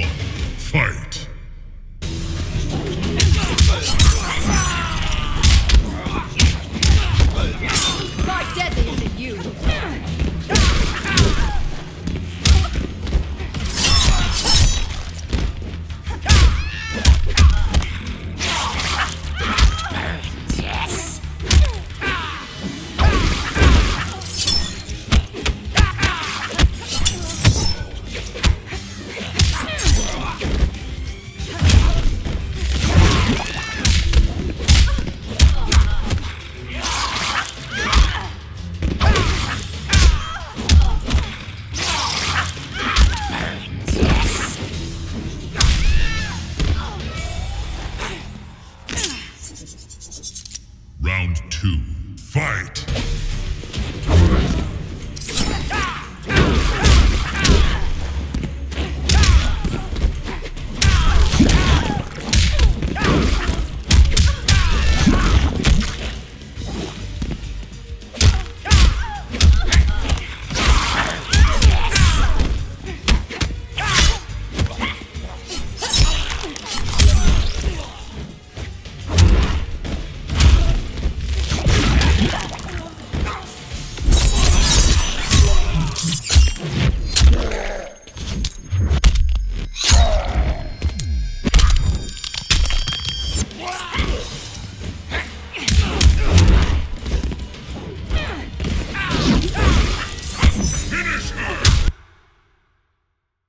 one, fight. Round two, fight!